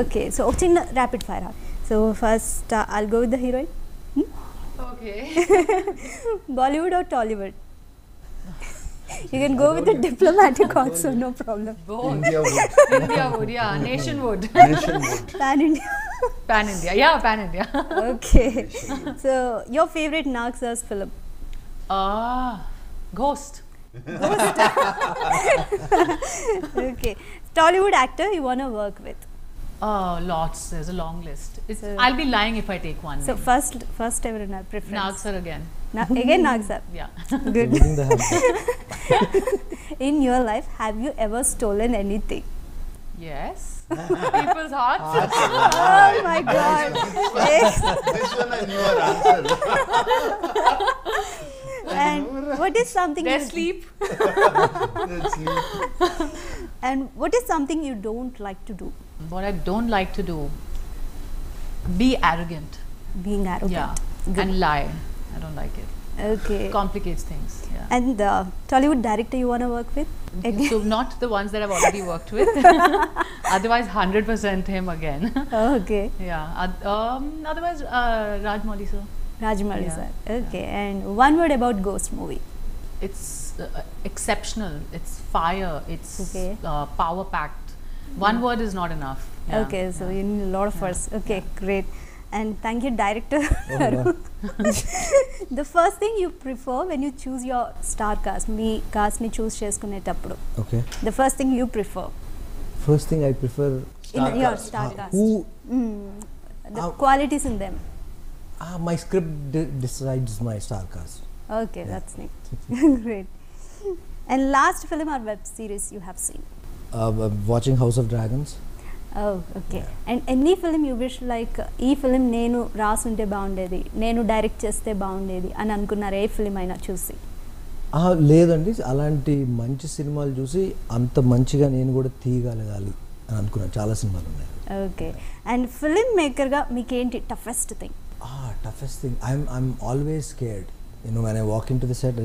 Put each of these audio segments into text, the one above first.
Okay, so chinna rapid fire. So first, uh, I'll go with the heroine. Hmm? Okay. Bollywood or Tollywood? you can go with the diplomatic also, no problem. Both. India would. India would, yeah. Nation would. Nation. Pan India. pan India, yeah, Pan India. okay. So, your favorite Nag film? Ah, Ghost. Ghost. okay. Tollywood actor you want to work with? Oh, lots. There's a long list. So I'll be lying if I take one. So first, first ever na preference. Nagsar again. Na again Nagsar. Yeah. Good. In your life, have you ever stolen anything? Yes. People's hearts. oh my God. this one I knew answer. And what is something Their you, sleep. And what is something you don't like to do? What I don't like to do. Be arrogant. Being arrogant. Yeah. Good. And lie. I don't like it. Okay. Complicates things. Yeah. And the Tollywood director you want to work with? Again? So not the ones that I've already worked with. otherwise, hundred percent him again. okay. yeah. Oth- um, otherwise, uh, Rajmouli sir. Rajmali Yeah. sir. Okay. And one word about Ghost movie. It's uh, exceptional. It's fire. It's Okay. uh, power packed. One word is not enough. Yeah. Okay. So yeah. you need a lot of Yeah. words. Okay. Great. And thank you, director. Oh, wow. the first thing you prefer when you choose your star cast, me cast ని choose చేసుకునేటప్పుడు Okay. the first thing you prefer First thing I prefer in your star cast. who Mm, the How- qualities in them. Ah, my script decides my star cast. Okay, Yeah. that's neat. Great. And last film or web series you have seen? Uh, uh, watching House of Dragons. Oh, okay. Yeah. And any film you wish like ఈ film నేను రాసుంటే బాగుండేది నేను direct చేస్తే బాగుండేది అని అనుకున్నారు ఏ film అయినా చూసి లేదండి అలాంటి మంచి సినిమాలు చూసి అంత మంచిగా నేను కూడా తీయగలగాలి అని అనుకున్నాను చాలా సినిమాలు ఉన్నాయి ఓకే అండ్ ఫిలిం మేకర్గా మీకేంటి toughest thing toughest thing I'm I'm always scared నేను మన walk in to the set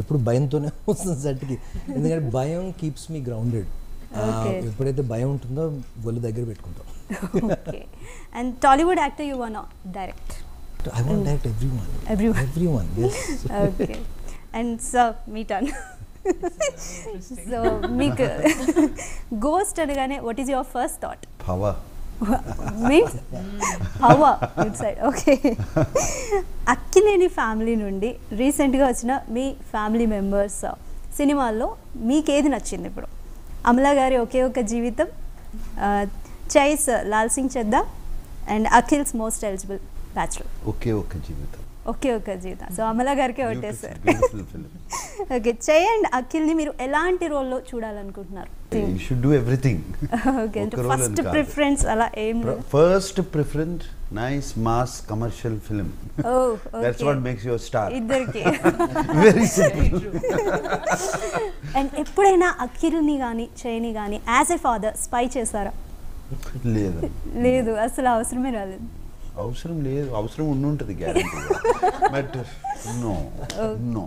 ఎప్పుడు భయంతోనే వస్తుంది సెట్కి. ఎందుకంటే భయం కీప్స్ మీ గ్రౌండెడ్ Okay. ఎప్పుడైతే భయం ఉంటుందో ఒళ్ళు దగ్గర పెట్టుకుంటాం. And Tollywood actor you want direct I want direct everyone Everyone. Everyone okay and sir me turn so మీకు గోస్ట్ అనగానే what is your first thought Power. Means power it side okay Akkineni family నుండి రీసెంట్గా వచ్చిన మీ family members సినిమాల్లో మీకేది నచ్చింది ఇప్పుడు? అమలా గారి Oke Oka Jeevitham Chay's Laal Singh Chaddha and Akhil's most eligible bachelor. Oke Oka Jeevitham. Oke Oka Jeevitham. So Amala గారికి film okay Chay and అఖిల్ని మీరు ఎలాంటి రోల్లో చూడాలనుకుంటున్నారు? You should do everything okay first. Preference అలా ఏం first preference nice mass commercial film oh that's what makes your star ఇద్దరికి. Very simple and ఎప్పుడైనా అఖిల్ని కానీ చైని కానీ యాజ్ ఎ ఫాదర్ స్పై చేశారా లేదు. లేదు అసలు అవసరమే రాలేదు. అవసరం లేదు అవసరం ఉండి ఉంటుంది guarantee but no no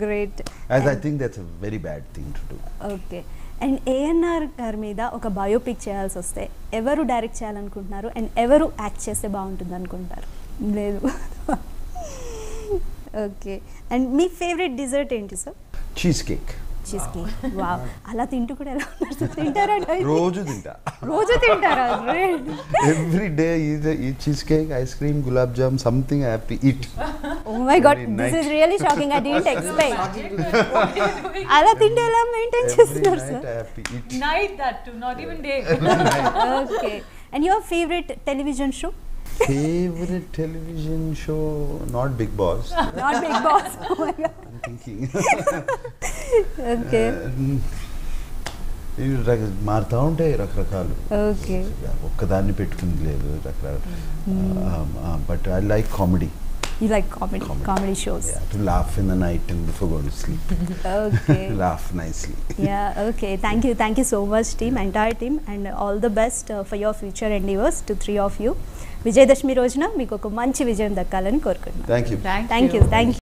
great as I think that's very bad thing to do okay and ANR గారి మీద ఒక బయోపిక్ చేయాల్సి వస్తే ఎవరు డైరెక్ట్ చేయాలనుకుంటున్నారు? అండ్ ఎవరు యాక్ట్ చేస్తే బాగుంటుంది అనుకుంటారు లేదు. ఓకే అండ్ మీ ఫేవరెట్ డిజర్ట్ ఏంటి sir cheesecake cheesecake వా అలా తింటూ కూడా ఎలా ఉన్నారు? తింటారా? రోజు తింటా. రోజు తింటారా. ఎవ్రీ డే ఈ cheesecake ice cream gulab jam something happy it Oh my god, Every this night. is really shocking. I didn't expect. what are you doing? అలా తింటే ఎలా మెయింటైన్ చేస్తున్నారు night sir? Happy it Night that too, not even day. Okay and your favourite television show favourite television show not Bigg Boss not Bigg Boss thinking okay. ఇవి రక- మారుతూ ఉంటాయి రకరకాలు. Okay. ఒక్కదాన్ని పెట్టుకుంది లేదు రకరకాల. But I like comedy. You like comedy Comedy. Comedy shows to laugh in the night and before going to sleep okay laugh nicely ya okay thank you thank you so much team entire team and all the best for your future and yours to three of you Vijayadashami రోజున మీకు ఒక మంచి విజయం దక్కాలని కోరుకుంటున్నాను. Thank you Thank thank you thank you